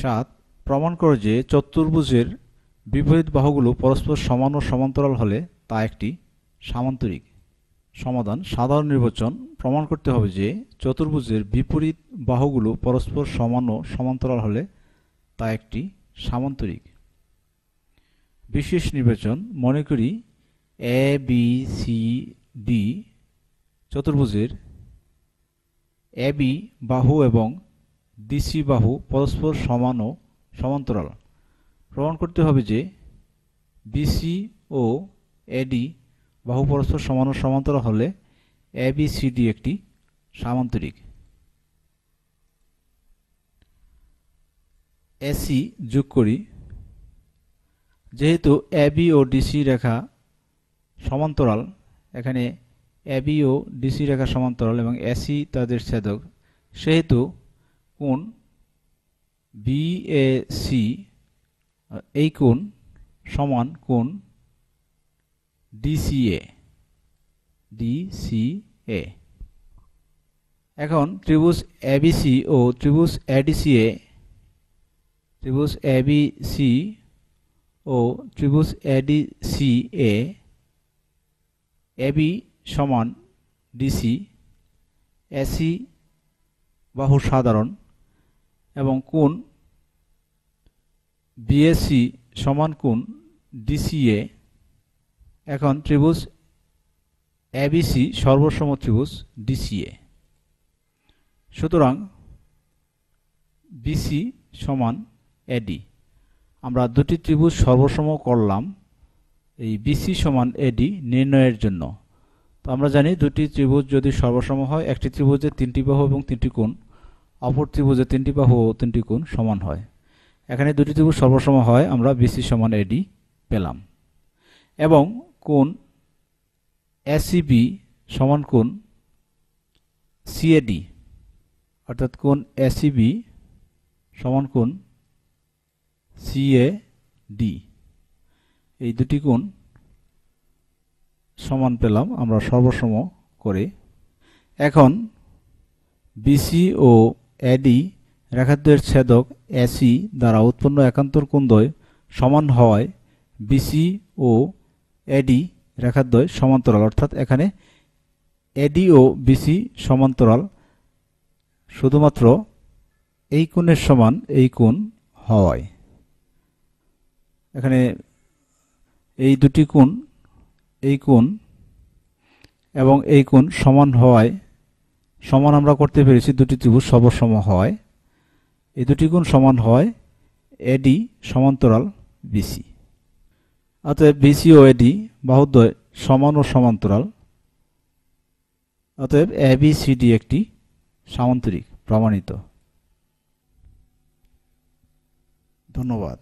সাত প্রমাণ করো যে চতুর্ভুজের বিপরীত বাহুগুলো পরস্পর সমান ও সমান্তরাল হলে তা একটি সামান্তরিক সমাধান। সাধারণ নির্বাচন প্রমাণ করতে হবে যে চতুর্ভুজের বিপরীত বাহুগুলো পরস্পর সমান ও সমান্তরাল হলে তা একটি সামান্তরিক। বিশেষ নির্বাচন, মনে করি এ বি সি ডি চতুর্ভুজের এ বি বাহু এবং ডিসি বাহু পরস্পর সমান ও সমান্তরাল। প্রমাণ করতে হবে যে বিসি ও এডি বাহু পরস্পর সমান ও সমান্তরাল হলে এ, বি, সি, ডি একটি সামান্তরিক। এসি যোগ করি। যেহেতু এবি ও ডিসি রেখা সমান্তরাল, এখানে এবি ও ডিসি রেখা সমান্তরাল এবং এসি তাদের ছেদক, সেহেতু কোণ বিএসি এই কোণ সমান কোণ ডিসিএ ডিসিএ এখন ত্রিভুজ এবিসি ও ত্রিভুজ এডিসিএ ত্রিভুজ এবিসি ও ত্রিভুজ এডিসিএ এবি সমান ডিসি এসি বাহু সাধারণ। এবং কোণ বিএসসি সমান কোণ ডিসিএ এখন ত্রিভুজ এবিসি সর্বসম ত্রিভুজ ডিসিএ সুতরাং বিসি সমান এডি আমরা দুটি ত্রিভুজ সর্বসম করলাম, এই বিসি সমান এডি নির্ণয়ের জন্য। তো আমরা জানি দুটি ত্রিভুজ যদি সর্বসম হয়, একটি ত্রিভুজের তিনটি বাহু এবং তিনটি কোণ। অপর ত্রিভুজের তিনটি বাহু ও তিনটি কোণ সমান হয়। এখানে দুটি ত্রিভুজ সর্বসম হয়, আমরা বিসি সমান এডি পেলাম। এবং কোণ এসিবি সমান কোণ সিএডি অর্থাৎ কোণ এসিবি সমান কোণ সিএডি এই দুটি কোণ সমান পেলাম, আমরা সর্বসম করে। এখন বিসি ও এডি রেখাদ্বয়ের ছেদক এসি দ্বারা উৎপন্ন একান্তর কোণদ্বয় সমান হওয়ায় বিসি ও এডি রেখাদ্বয় সমান্তরাল, অর্থাৎ এখানে এডি ও বিসি সমান্তরাল। শুধুমাত্র এই কোণের সমান এই কোণ হওয়ায়। এখানে এই দুটি কোণ, এই কোণ এবং এই কোণ সমান হওয়ায় সমান আমরা করতে পেরেছি দুটি ত্রিভুজ সর্বসম হওয়ায় এই দুটি গুণ সমান হয় এডি সমান্তরাল বিসি অতএব বিসি ও এডি বাহুদ্বয় সমান ও সমান্তরাল। অতএব এ বি সি ডি একটি সামান্তরিক, প্রমাণিত। ধন্যবাদ।